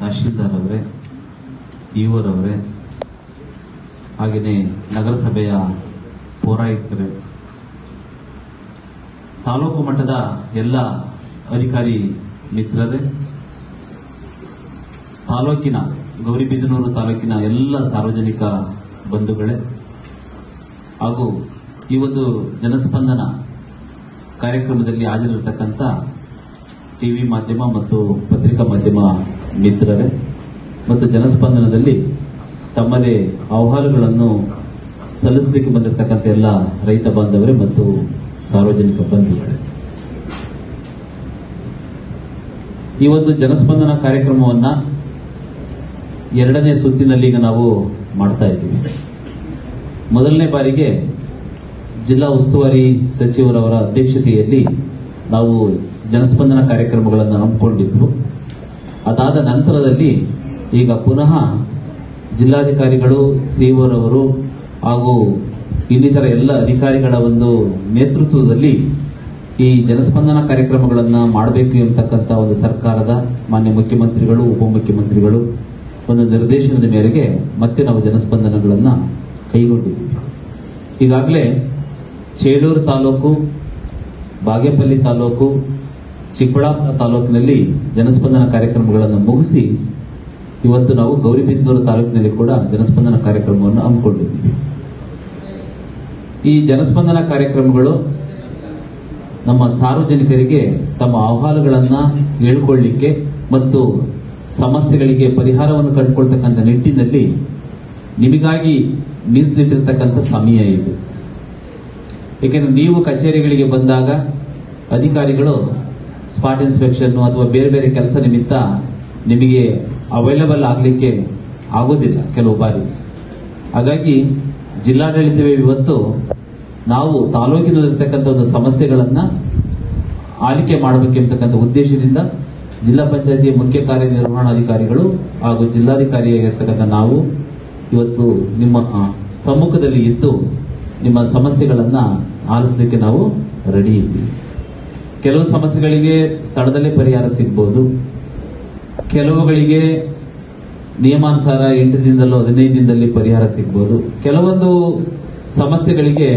ತಹಶೀಲ್ದಾರ್ ಅವರೇ ಇವರವರೇ ಹಾಗೆಯೇ ನಗರಸಭೆಯ ಪೌರಾಯುಕ್ತರೇ, ತಾಲೂಕು ಮಟ್ಟದ ಎಲ್ಲ ಅಧಿಕಾರಿ ಮಿತ್ರರೇ, ತಾಲೂಕಿನ ಗೌರಿಬಿದನೂರು ತಾಲೂಕಿನ ಎಲ್ಲ ಸಾರ್ವಜನಿಕ ಬಂಧುಗಳೇ, ಹಾಗೂ ಈ ಒಂದು ಜನಸ್ಪಂದನ ಕಾರ್ಯಕ್ರಮದಲ್ಲಿ ಹಾಜರಿರತಕ್ಕಂಥ ಟಿವಿ ಮಾಧ್ಯಮ ಮತ್ತು ಪತ್ರಿಕಾ ಮಾಧ್ಯಮ ಮಿತ್ರರೇ ಮತ್ತು ಜನಸ್ಪಂದನದಲ್ಲಿ ತಮ್ಮದೇ ಅಹವಾಲುಗಳನ್ನು ಸಲ್ಲಿಸಲಿಕ್ಕೆ ಬಂದಿರತಕ್ಕಂಥ ಎಲ್ಲ ರೈತ ಬಾಂಧವರೇ ಮತ್ತು ಸಾರ್ವಜನಿಕ ಬಂಧುಗಳೇ. ಈ ಒಂದು ಜನಸ್ಪಂದನ ಕಾರ್ಯಕ್ರಮವನ್ನ ಎರಡನೇ ಸುತ್ತಿನಲ್ಲಿ ಈಗ ನಾವು ಮಾಡ್ತಾ ಇದ್ದೀವಿ. ಮೊದಲನೇ ಬಾರಿಗೆ ಜಿಲ್ಲಾ ಉಸ್ತುವಾರಿ ಸಚಿವರವರ ಅಧ್ಯಕ್ಷತೆಯಲ್ಲಿ ನಾವು ಜನಸ್ಪಂದನ ಕಾರ್ಯಕ್ರಮಗಳನ್ನು ಹಮ್ಮಿಕೊಂಡಿದ್ವು ಅದಾದ ನಂತರದಲ್ಲಿ ಈಗ ಪುನಃ ಜಿಲ್ಲಾಧಿಕಾರಿಗಳು, ಸಿಒರವರು ಹಾಗೂ ಇನ್ನಿತರ ಎಲ್ಲ ಅಧಿಕಾರಿಗಳ ಒಂದು ನೇತೃತ್ವದಲ್ಲಿ ಈ ಜನಸ್ಪಂದನ ಕಾರ್ಯಕ್ರಮಗಳನ್ನು ಮಾಡಬೇಕು ಎಂಬತಕ್ಕಂಥ ಒಂದು ಸರ್ಕಾರದ ಮಾನ್ಯ ಮುಖ್ಯಮಂತ್ರಿಗಳು, ಉಪಮುಖ್ಯಮಂತ್ರಿಗಳು ಒಂದು ನಿರ್ದೇಶನದ ಮೇರೆಗೆ ಮತ್ತೆ ನಾವು ಜನಸ್ಪಂದನಗಳನ್ನು ಕೈಗೊಂಡಿದ್ದೀವಿ. ಈಗಾಗಲೇ ಚೇಳೂರು ತಾಲೂಕು, ಬಾಗೇಪಲ್ಲಿ ತಾಲೂಕು ಚಿಕ್ಕಬಳ್ಳಾಪುರ ತಾಲೂಕಿನಲ್ಲಿ ಜನಸ್ಪಂದನ ಕಾರ್ಯಕ್ರಮಗಳನ್ನು ಮುಗಿಸಿ ಇವತ್ತು ನಾವು ಗೌರಿಬಿದ್ದೂರು ತಾಲೂಕಿನಲ್ಲಿ ಕೂಡ ಜನಸ್ಪಂದನ ಕಾರ್ಯಕ್ರಮವನ್ನು ಹಮ್ಮಿಕೊಂಡಿದ್ದೀವಿ. ಈ ಜನಸ್ಪಂದನ ಕಾರ್ಯಕ್ರಮಗಳು ನಮ್ಮ ಸಾರ್ವಜನಿಕರಿಗೆ ತಮ್ಮ ಅಹವಾಲುಗಳನ್ನು ಹೇಳ್ಕೊಳ್ಳಿಕ್ಕೆ ಮತ್ತು ಸಮಸ್ಯೆಗಳಿಗೆ ಪರಿಹಾರವನ್ನು ಕಂಡುಕೊಳ್ತಕ್ಕಂಥ ನಿಟ್ಟಿನಲ್ಲಿ ನಿಮಗಾಗಿ ಮೀಸಲಿಟ್ಟಿರ್ತಕ್ಕಂಥ ಸಮಯ ಇದು. ಏಕೆಂದರೆ ನೀವು ಕಚೇರಿಗಳಿಗೆ ಬಂದಾಗ ಅಧಿಕಾರಿಗಳು ಸ್ಪಾಟ್ ಇನ್ಸ್ಪೆಕ್ಷನ್ ಅಥವಾ ಬೇರೆ ಬೇರೆ ಕೆಲಸ ನಿಮಿತ್ತ ನಿಮಗೆ ಅವೈಲಬಲ್ ಆಗಲಿಕ್ಕೆ ಆಗೋದಿಲ್ಲ ಕೆಲವು ಬಾರಿ. ಹಾಗಾಗಿ ಜಿಲ್ಲಾಡಳಿತವೇ ಇವತ್ತು ನಾವು ತಾಲೂಕಿನಲ್ಲಿರ್ತಕ್ಕಂಥ ಒಂದು ಸಮಸ್ಯೆಗಳನ್ನ ಆಲಿಕೆ ಮಾಡಬೇಕೆಂಬತಕ್ಕಂಥ ಉದ್ದೇಶದಿಂದ ಜಿಲ್ಲಾ ಪಂಚಾಯತಿ ಮುಖ್ಯ ಕಾರ್ಯನಿರ್ವಹಣಾಧಿಕಾರಿಗಳು ಹಾಗೂ ಜಿಲ್ಲಾಧಿಕಾರಿಯಾಗಿರ್ತಕ್ಕಂಥ ನಾವು ಇವತ್ತು ನಿಮ್ಮ ಸಮ್ಮುಖದಲ್ಲಿ ಇದ್ದು ನಿಮ್ಮ ಸಮಸ್ಯೆಗಳನ್ನ ಆಲಿಸಲಿಕ್ಕೆ ನಾವು ರೆಡಿ ಇದ್ದೀವಿ. ಕೆಲವು ಸಮಸ್ಯೆಗಳಿಗೆ ಸ್ಥಳದಲ್ಲೇ ಪರಿಹಾರ ಸಿಗ್ಬೋದು. ಕೆಲವುಗಳಿಗೆ ನಿಯಮಾನುಸಾರ ಎಂಟು ದಿನದಲ್ಲೂ ಹದಿನೈದು ದಿನದಲ್ಲಿ ಪರಿಹಾರ ಸಿಗ್ಬೋದು. ಕೆಲವೊಂದು ಸಮಸ್ಯೆಗಳಿಗೆ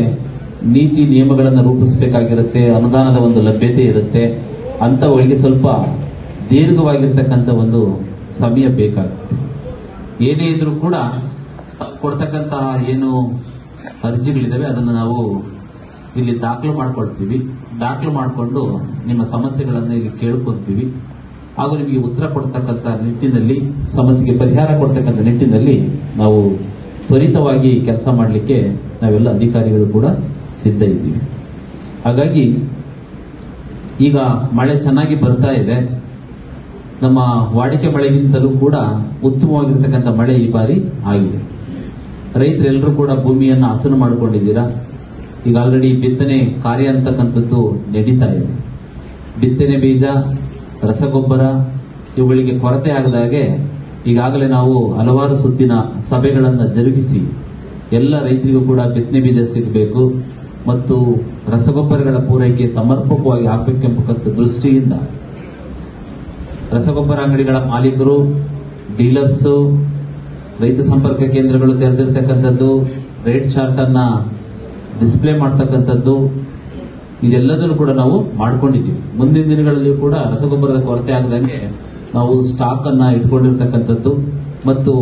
ನೀತಿ ನಿಯಮಗಳನ್ನು ರೂಪಿಸಬೇಕಾಗಿರುತ್ತೆ, ಅನುದಾನದ ಒಂದು ಲಭ್ಯತೆ ಇರುತ್ತೆ. ಅಂಥವುಗಳಿಗೆ ಸ್ವಲ್ಪ ದೀರ್ಘವಾಗಿರ್ತಕ್ಕಂಥ ಒಂದು ಸಮಯ ಬೇಕಾಗುತ್ತೆ. ಏನೇ ಇದ್ರೂ ಕೂಡ ಕೊಡ್ತಕ್ಕಂತಹ ಏನು ಅರ್ಜಿಗಳಿದ್ದಾವೆ, ಅದನ್ನು ನಾವು ಇಲ್ಲಿ ದಾಖಲು ಮಾಡ್ಕೊಳ್ತೀವಿ. ದಾಖಲು ಮಾಡಿಕೊಂಡು ನಿಮ್ಮ ಸಮಸ್ಯೆಗಳನ್ನು ಇಲ್ಲಿ ಕೇಳ್ಕೊಂತೀವಿ. ಹಾಗೂ ನಿಮಗೆ ಉತ್ತರ ಕೊಡ್ತಕ್ಕಂಥ ನಿಟ್ಟಿನಲ್ಲಿ, ಸಮಸ್ಯೆಗೆ ಪರಿಹಾರ ಕೊಡ್ತಕ್ಕಂಥ ನಿಟ್ಟಿನಲ್ಲಿ ನಾವು ತ್ವರಿತವಾಗಿ ಕೆಲಸ ಮಾಡಲಿಕ್ಕೆ ನಾವೆಲ್ಲ ಅಧಿಕಾರಿಗಳು ಕೂಡ ಸಿದ್ಧ ಇದ್ದೀವಿ. ಹಾಗಾಗಿ ಈಗ ಮಳೆ ಚೆನ್ನಾಗಿ ಬರ್ತಾ ಇದೆ. ನಮ್ಮ ವಾಡಿಕೆ ಮಳೆಗಿಂತಲೂ ಕೂಡ ಉತ್ತಮವಾಗಿರ್ತಕ್ಕಂಥ ಮಳೆ ಈ ಬಾರಿ ಆಗಿದೆ. ರೈತರೆಲ್ಲರೂ ಕೂಡ ಭೂಮಿಯನ್ನು ಹಸನು ಮಾಡಿಕೊಂಡಿದ್ದೀರಾ? ಈಗ ಆಲ್ರೆಡಿ ಬಿತ್ತನೆ ಕಾರ್ಯ ಅಂತಕ್ಕಂಥದ್ದು ನಡೀತಾ ಇದೆ. ಬಿತ್ತನೆ ಬೀಜ, ರಸಗೊಬ್ಬರ ಇವುಗಳಿಗೆ ಕೊರತೆ ಆಗದಾಗೆ ಈಗಾಗಲೇ ನಾವು ಹಲವಾರು ಸುತ್ತಿನ ಸಭೆಗಳನ್ನು ಜರುಗಿಸಿ ಎಲ್ಲ ರೈತರಿಗೂ ಕೂಡ ಬಿತ್ತನೆ ಬೀಜ ಸಿಗಬೇಕು ಮತ್ತು ರಸಗೊಬ್ಬರಗಳ ಪೂರೈಕೆ ಸಮರ್ಪಕವಾಗಿ ಆಗಬೇಕೆಂಬತಕ್ಕಂಥ ದೃಷ್ಟಿಯಿಂದ ರಸಗೊಬ್ಬರ ಅಂಗಡಿಗಳ ಮಾಲೀಕರು, ಡೀಲರ್ಸು, ರೈತ ಸಂಪರ್ಕ ಕೇಂದ್ರಗಳು ತೆರೆದಿರ್ತಕ್ಕಂಥದ್ದು, ರೇಟ್ ಚಾರ್ಟನ್ನು ಡಿಸ್ಪ್ಲೇ ಮಾಡ್ತಕ್ಕಂಥದ್ದು, ಇದೆಲ್ಲದನ್ನು ಕೂಡ ನಾವು ಮಾಡ್ಕೊಂಡಿದ್ದೀವಿ. ಮುಂದಿನ ದಿನಗಳಲ್ಲಿ ಕೂಡ ರಸಗೊಬ್ಬರದ ಕೊರತೆ ಆಗದಂಗೆ ನಾವು ಸ್ಟಾಕ್ ಅನ್ನ ಇಟ್ಕೊಂಡಿರ್ತಕ್ಕಂಥದ್ದು ಮತ್ತು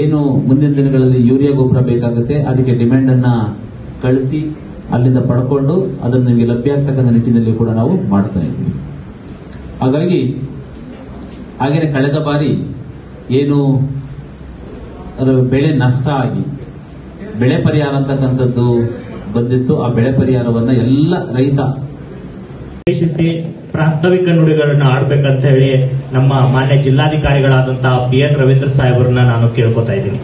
ಏನು ಮುಂದಿನ ದಿನಗಳಲ್ಲಿ ಯೂರಿಯಾ ಗೊಬ್ಬರ ಬೇಕಾಗುತ್ತೆ, ಅದಕ್ಕೆ ಡಿಮ್ಯಾಂಡ್ ಅನ್ನ ಕಳಿಸಿ ಅಲ್ಲಿಂದ ಪಡ್ಕೊಂಡು ಅದನ್ನು ನಿಮಗೆ ಲಭ್ಯ ಆಗ್ತಕ್ಕಂಥ ನಿಟ್ಟಿನಲ್ಲಿ ಕೂಡ ನಾವು ಮಾಡ್ತಾ ಇದ್ದೀವಿ. ಹಾಗಾಗಿ ಹಾಗೆಯೇ ಕಳೆದ ಬಾರಿ ಏನು ಬೆಳೆ ನಷ್ಟ ಆಗಿ, ಬೆಳೆ ಪರಿಹಾರ ಅಂತಕ್ಕಂಥದ್ದು ಬಂದಿತ್ತು, ಆ ಬೆಳೆ ಪರಿಹಾರವನ್ನ ಎಲ್ಲ ರೈತ ವಿಶೇಷಿಸಿ ಪ್ರಾಸ್ತಾವಿಕ ನುಡಿಗಳನ್ನು ಆಡ್ಬೇಕಂತ ಹೇಳಿ ನಮ್ಮ ಮಾನ್ಯ ಜಿಲ್ಲಾಧಿಕಾರಿಗಳಾದಂತಹ ಪಿ ಎನ್ ರವೀಂದ್ರ ಸಾಹೇಬ್ರನ್ನ ನಾನು ಕೇಳ್ಕೊತಾ ಇದ್ದೀನಿ.